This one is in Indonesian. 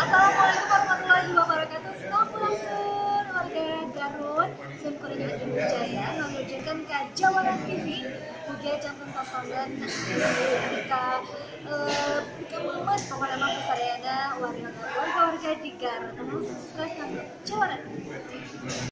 Assalamualaikum warahmatullahi wabarakatuh. Sampurasun warga Garut, Sun Kuring Jaya, menunjukkan ke Jawa TV. Mugia jantung pasangan ketika Kemumat Pemadaman Pesariana, warga Garut, warga di Garut, terus Jawa